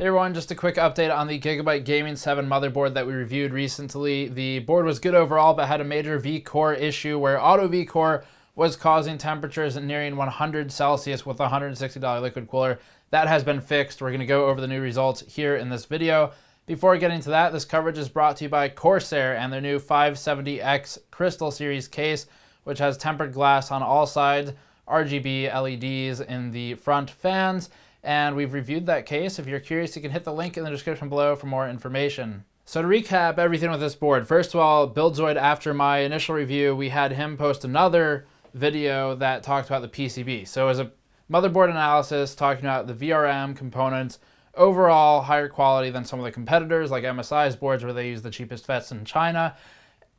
Hey everyone, just a quick update on the Gigabyte Gaming 7 motherboard that we reviewed recently. The board was good overall, but had a major V-core issue where auto V-core was causing temperatures nearing 100 Celsius with a $160 liquid cooler. That has been fixed. We're going to go over the new results here in this video. Before getting to that, this coverage is brought to you by Corsair and their new 570X Crystal Series case, which has tempered glass on all sides, RGB LEDs in the front fans, and we've reviewed that case. If you're curious, you can hit the link in the description below for more information. So to recap everything with this board, first of all, Buildzoid, after my initial review, we had him post another video that talked about the PCB. So as a motherboard analysis, talking about the VRM components, overall higher quality than some of the competitors like MSI's boards where they use the cheapest FETs in China.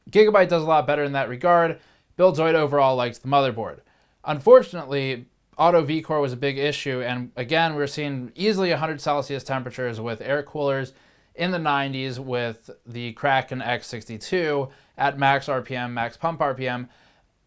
Gigabyte does a lot better in that regard. Buildzoid overall likes the motherboard. Unfortunately, auto V-core was a big issue. And again, we're seeing easily 100 Celsius temperatures with air coolers in the 90s with the Kraken X62 at max RPM, max pump RPM.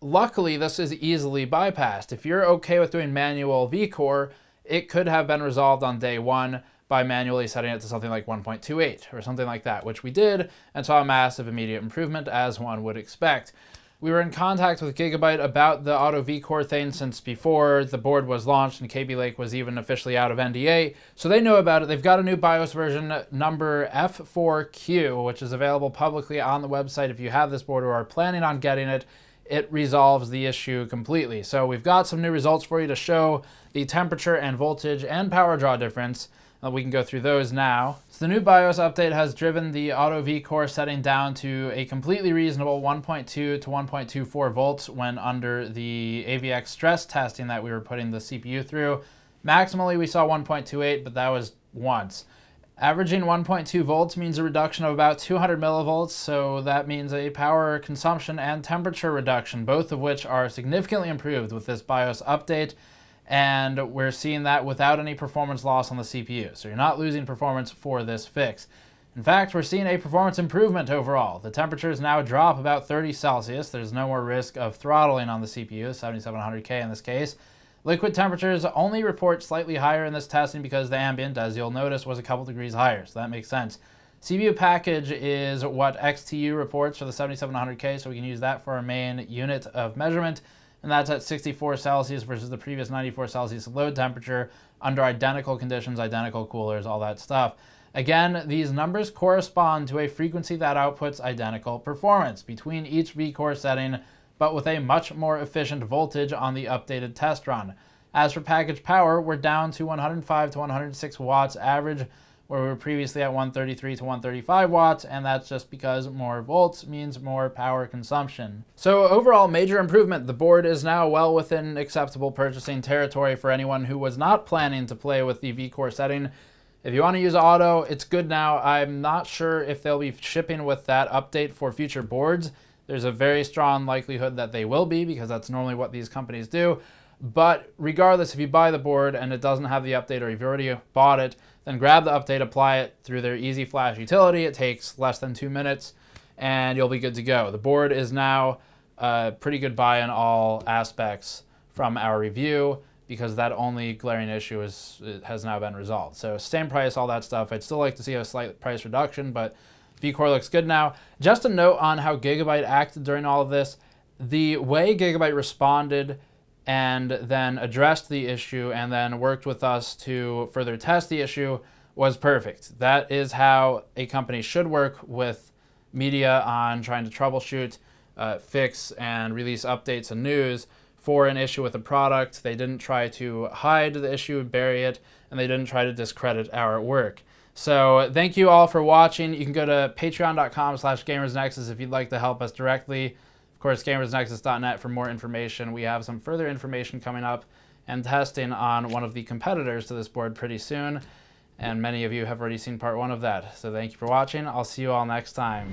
Luckily, this is easily bypassed. If you're okay with doing manual V-core, it could have been resolved on day one by manually setting it to something like 1.28 or something like that, which we did and saw a massive immediate improvement as one would expect. We were in contact with Gigabyte about the Auto V-Core thing since before the board was launched and Kaby Lake was even officially out of NDA. So they know about it. They've got a new BIOS version number F4Q, which is available publicly on the website if you have this board or are planning on getting it. It resolves the issue completely. So we've got some new results for you to show the temperature and voltage and power draw difference. Uh, we can go through those now. So the new BIOS update has driven the Auto V-Core setting down to a completely reasonable 1.2 to 1.24 volts when under the AVX stress testing that we were putting the CPU through. Maximally we saw 1.28, but that was once. Averaging 1.2 volts means a reduction of about 200 millivolts, so that means a power consumption and temperature reduction, both of which are significantly improved with this BIOS update and we're seeing that without any performance loss on the CPU. So you're not losing performance for this fix. In fact, we're seeing a performance improvement overall. The temperatures now drop about 30 Celsius. There's no more risk of throttling on the CPU, 7700K in this case. Liquid temperatures only report slightly higher in this testing because the ambient, as you'll notice, was a couple degrees higher, so that makes sense. CPU package is what XTU reports for the 7700K, so we can use that for our main unit of measurement and that's at 64 Celsius versus the previous 94 Celsius load temperature under identical conditions, identical coolers, all that stuff. Again, these numbers correspond to a frequency that outputs identical performance between each V-core setting, but with a much more efficient voltage on the updated test run. As for package power, we're down to 105 to 106 watts average where we were previously at 133 to 135 watts, and that's just because more volts means more power consumption. So overall, major improvement. The board is now well within acceptable purchasing territory for anyone who was not planning to play with the V-Core setting. If you want to use auto, it's good now. I'm not sure if they'll be shipping with that update for future boards. There's a very strong likelihood that they will be because that's normally what these companies do. But regardless, if you buy the board and it doesn't have the update or you've already bought it, then grab the update, apply it through their Easy Flash utility. It takes less than two minutes and you'll be good to go. The board is now a pretty good buy in all aspects from our review because that only glaring issue is has now been resolved. So same price, all that stuff. I'd still like to see a slight price reduction, but V-Core looks good now. Just a note on how Gigabyte acted during all of this. The way Gigabyte responded and then addressed the issue and then worked with us to further test the issue was perfect. That is how a company should work with media on trying to troubleshoot, uh, fix, and release updates and news for an issue with a product. They didn't try to hide the issue, bury it, and they didn't try to discredit our work. So thank you all for watching. You can go to patreon.com slash gamersnexus if you'd like to help us directly course, gamersnexus.net for more information. We have some further information coming up and testing on one of the competitors to this board pretty soon. And many of you have already seen part one of that. So thank you for watching. I'll see you all next time.